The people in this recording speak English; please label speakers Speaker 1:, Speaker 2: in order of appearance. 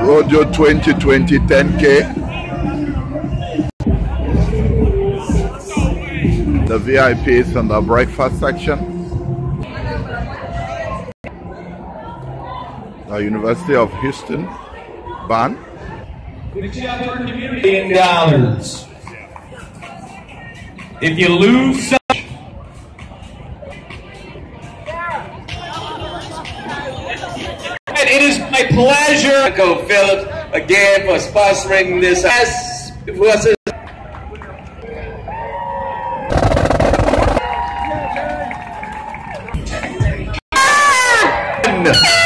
Speaker 1: Rodeo 2020 10K. The VIPs in the breakfast section. The University of Houston band.
Speaker 2: million dollars. If you lose my pleasure.
Speaker 3: Go Phillips again for sponsoring this. Yes, was it? Ah!